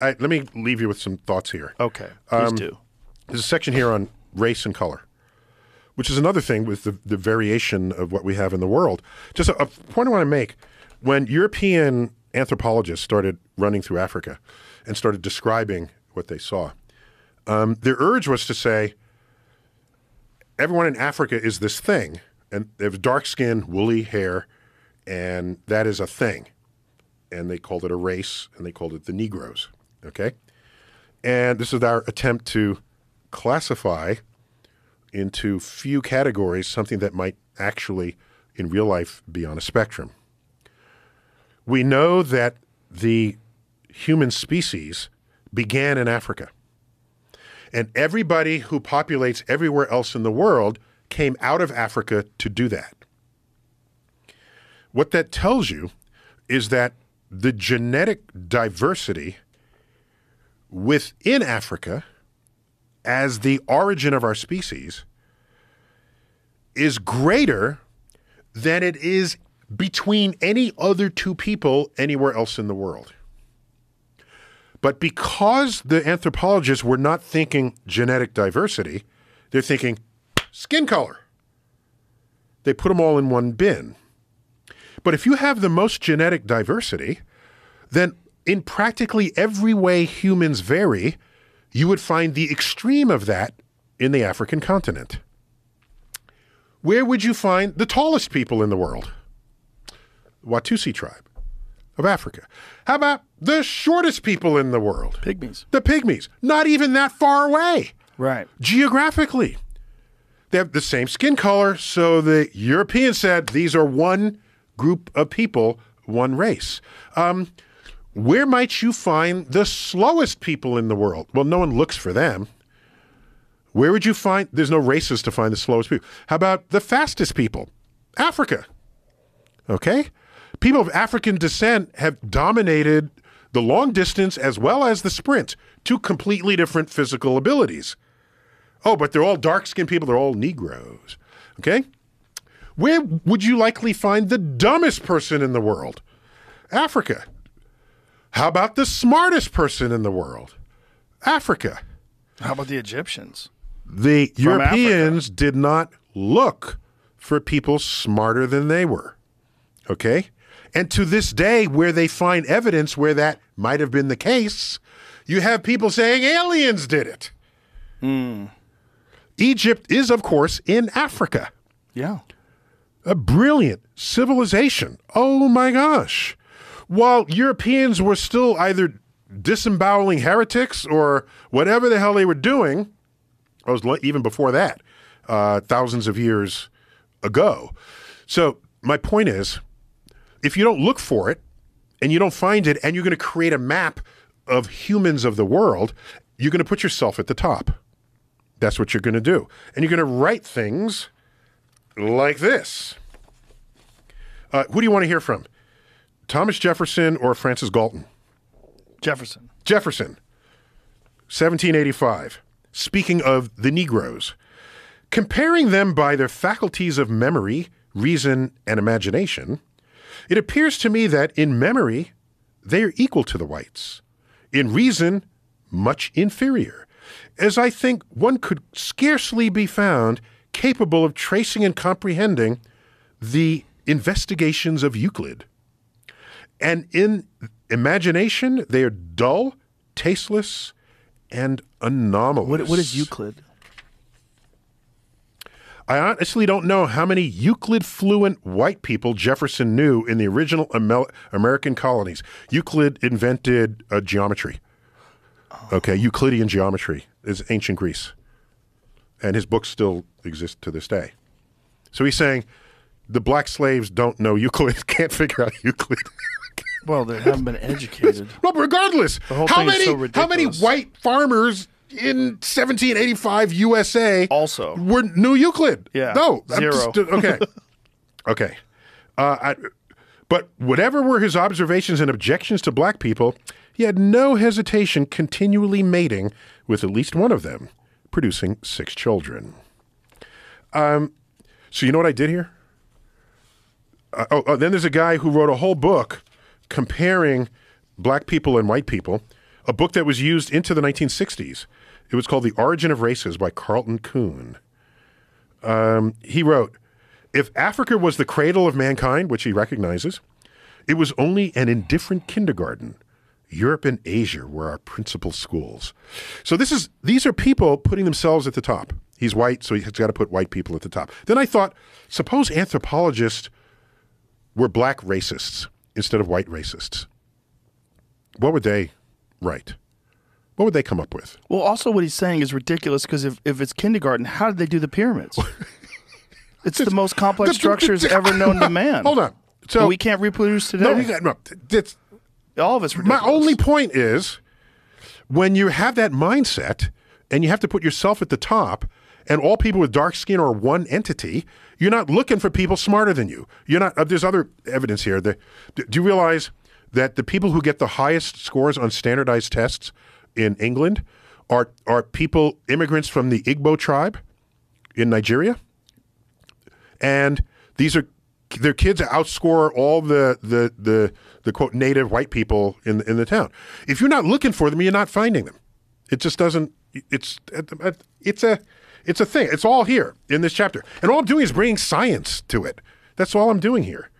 I, let me leave you with some thoughts here. Okay, please Um, do. There's a section here on race and color, which is another thing with the, the variation of what we have in the world. Just a, a point I want to make when European anthropologists started running through Africa and started describing what they saw, um, their urge was to say, everyone in Africa is this thing, and they have dark skin, woolly hair, and that is a thing. And they called it a race, and they called it the Negroes. Okay? And this is our attempt to classify into few categories something that might actually, in real life, be on a spectrum. We know that the human species began in Africa. And everybody who populates everywhere else in the world came out of Africa to do that. What that tells you is that the genetic diversity within Africa as the origin of our species is greater than it is between any other two people anywhere else in the world. But because the anthropologists were not thinking genetic diversity, they're thinking skin color. They put them all in one bin. But if you have the most genetic diversity, then in practically every way humans vary, you would find the extreme of that in the African continent. Where would you find the tallest people in the world? Watusi tribe of Africa. How about the shortest people in the world? Pygmies. The pygmies. Not even that far away Right. geographically. They have the same skin color, so the Europeans said these are one group of people, one race. Um, where might you find the slowest people in the world? Well, no one looks for them. Where would you find? There's no races to find the slowest people. How about the fastest people? Africa. Okay? People of African descent have dominated the long distance as well as the sprint, two completely different physical abilities. Oh, but they're all dark skinned people, they're all Negroes. Okay? Where would you likely find the dumbest person in the world? Africa. How about the smartest person in the world? Africa. How about the Egyptians? The Europeans did not look for people smarter than they were. Okay? And to this day, where they find evidence where that might have been the case, you have people saying aliens did it. Hmm. Egypt is, of course, in Africa. Yeah. A brilliant civilization. Oh my gosh. While Europeans were still either disemboweling heretics or whatever the hell they were doing, I was even before that, uh, thousands of years ago. So my point is, if you don't look for it and you don't find it, and you're going to create a map of humans of the world, you're going to put yourself at the top. That's what you're going to do, and you're going to write things like this. Uh, who do you want to hear from? Thomas Jefferson or Francis Galton? Jefferson. Jefferson, 1785. Speaking of the Negroes, comparing them by their faculties of memory, reason, and imagination, it appears to me that in memory, they are equal to the whites. In reason, much inferior, as I think one could scarcely be found capable of tracing and comprehending the investigations of Euclid. And in imagination, they are dull, tasteless, and anomalous. What, what is Euclid? I honestly don't know how many Euclid fluent white people Jefferson knew in the original Amel- American colonies. Euclid invented uh, geometry. Okay, Euclidean geometry is ancient Greece. And his books still exist to this day. So he's saying the black slaves don't know Euclid, can't figure out Euclid. Well, they haven't been educated. Well, regardless, how many so how many white farmers in 1785 USA Also. were knew Euclid? Yeah, no, zero. just- okay, okay. Uh, I, but whatever were his observations and objections to black people, he had no hesitation continually mating with at least one of them, producing six children. Um, so you know what I did here? Uh, oh, oh, then there's a guy who wrote a whole book comparing black people and white people a book that was used into the 1960s. It was called The Origin of Races by Carleton Coon. Um, he wrote, If Africa was the cradle of mankind, which he recognizes, it was only an indifferent kindergarten. Europe and Asia were our principal schools. So this is these are people putting themselves at the top. He's white, so he's got to put white people at the top. Then I thought, suppose anthropologists were black racists instead of white racists. What would they write? What would they come up with? Well, also what he's saying is ridiculous because if, if it's kindergarten, how did they do the pyramids? it's the most complex structures ever known to man. Hold on. So we can't reproduce today. no, we got, no, that's, All of us. my only point is when you have that mindset and you have to put yourself at the top and all people with dark skin are one entity you're not looking for people smarter than you you're not uh, there's other evidence here that, do you realize that the people who get the highest scores on standardized tests in england are are people immigrants from the igbo tribe in nigeria and these are their kids outscore all the the the the quote native white people in in the town. If you're not looking for them, you're not finding them. It just doesn't. It's it's a it's a thing. It's all here in this chapter, and all I'm doing is bringing science to it. That's all I'm doing here.